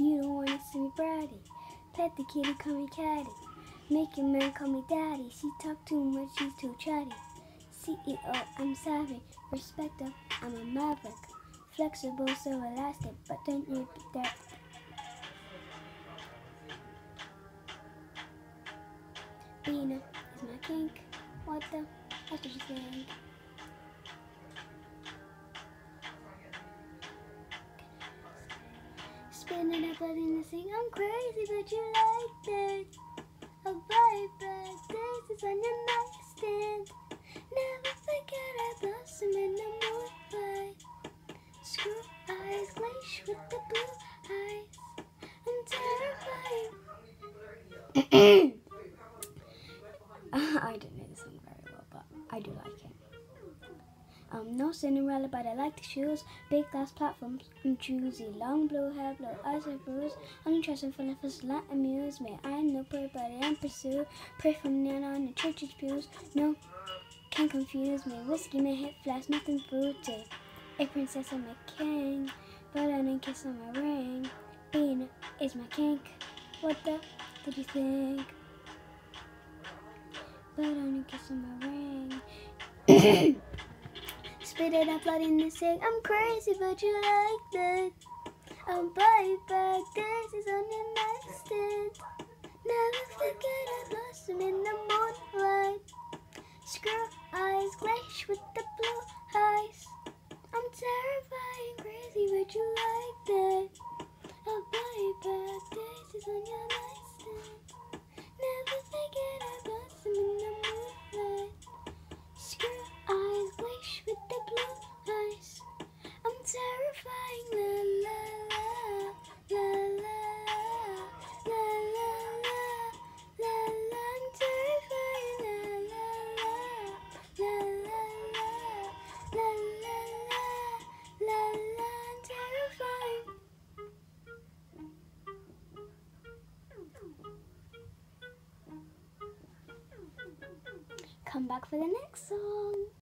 me bratty. Pet the kitty, call me Caddy. Make your man call me Daddy. She talk too much, she's too chatty. CEO, I'm savvy. Respect her, I'm a maverick. Flexible, so elastic, but don't you that. Bina is my kink. What the? What did you think? Spinning up letting the sing. I'm crazy, but you like that. A vibe back. This is on your nightstand. Never forget I blossom in the moonlight. Screw eyes, glaze with the blue eyes. I'm terrified. I don't know this song very well, but I do like it. Um, no Cinderella, but I like the shoes. Big glass platforms. I'm choosy. Long blue hair, blue eyes are bruised. Uninteresting for life let amuse me. I am no prey, but I am pursued. Pray from Nana on the church's pews. No, can't confuse me. Whiskey may hit flash, nothing fruity. A princess and my king, but I didn't kiss on my ring. Being is my kink. What the did you think? But I didn't kiss on my ring. Spit it out loud in the sing. I'm crazy, but you like that. I'm oh, bite back. This is on your nightstand. Never forget I blossom in the moonlight. Screw eyes, glaze with the blue eyes. I'm terrifying, back for the next song.